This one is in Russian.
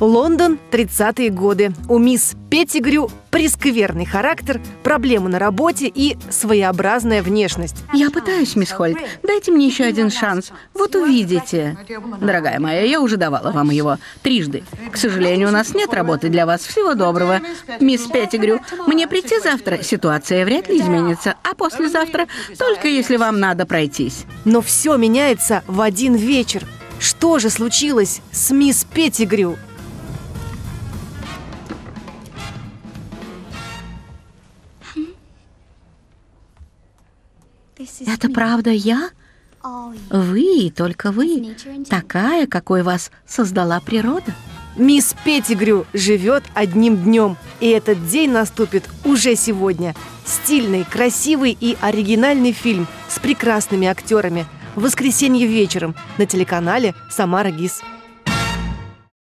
Лондон, 30-е годы. У мисс Петтигрю прескверный характер, проблемы на работе и своеобразная внешность. Я пытаюсь, мисс Хольт. Дайте мне еще один шанс. Вот увидите. Дорогая моя, я уже давала вам его трижды. К сожалению, у нас нет работы для вас. Всего доброго. Мисс Петтигрю, мне прийти завтра? Ситуация вряд ли изменится. А послезавтра только если вам надо пройтись. Но все меняется в один вечер. Что же случилось с мисс Петтигрю? Это правда я? Вы и только вы. Такая, какой вас создала природа. Мисс Петтигрю живет одним днем, и этот день наступит уже сегодня. Стильный, красивый и оригинальный фильм с прекрасными актерами. В воскресенье вечером на телеканале «Самара ГИС».